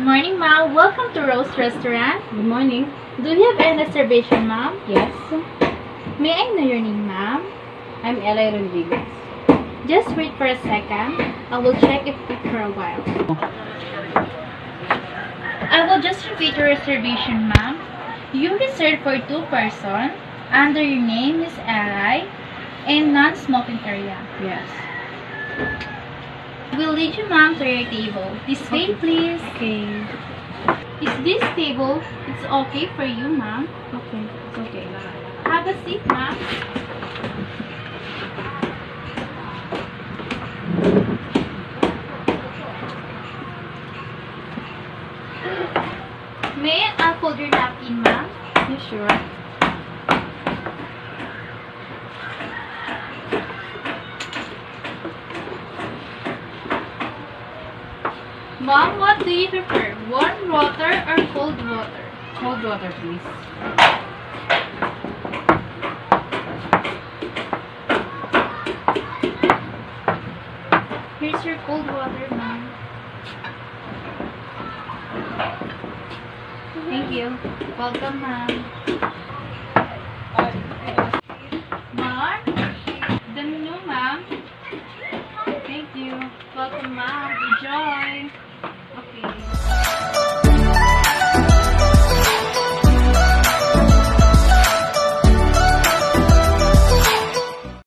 morning, ma'am. Welcome to Rose Restaurant. Good morning. Do you have any reservation, ma'am? Yes, May I know your name, ma'am? I'm Ella Rodriguez. Just wait for a second. I will check if it for a while. I will just repeat your reservation, ma'am. You reserved for two person. Under your name is Ally and non-smoking area. Yes. We'll lead you, ma'am, to your table. This way, please. Okay. Is this table? It's okay for you, ma'am. Okay. It's okay. Have a seat, ma'am. May I unfold your napkin, ma'am? You sure? Mom, what do you prefer? Warm water or cold water? Cold water, please. Here's your cold water, Mom. Thank you. Welcome, Mom. Mark? The menu, ma'am. Thank you. Welcome, ma'am. Enjoy.